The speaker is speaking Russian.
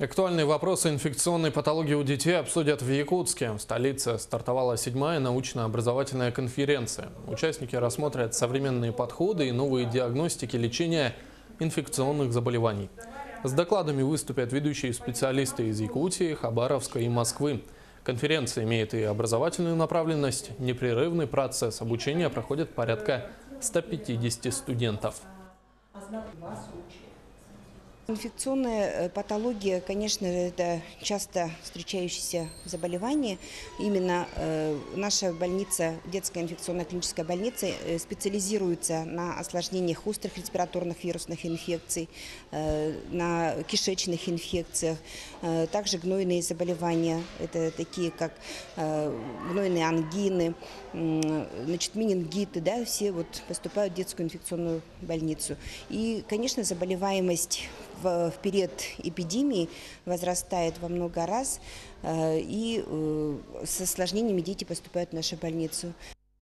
Актуальные вопросы инфекционной патологии у детей обсудят в Якутске. В столице стартовала седьмая научно-образовательная конференция. Участники рассмотрят современные подходы и новые диагностики лечения инфекционных заболеваний. С докладами выступят ведущие специалисты из Якутии, Хабаровска и Москвы. Конференция имеет и образовательную направленность. Непрерывный процесс обучения проходит порядка 150 студентов. Инфекционная э, патология, конечно, это часто встречающееся заболевание. Именно э, наша больница, детская инфекционная клиническая больница, э, специализируется на осложнениях острых респираторных вирусных инфекций, на кишечных инфекциях, также гнойные заболевания, это такие как гнойные ангины, значит, менингиты, да, все вот поступают в детскую инфекционную больницу. И, конечно, заболеваемость в, период эпидемии возрастает во много раз, э, и э, с осложнениями дети поступают в нашу больницу.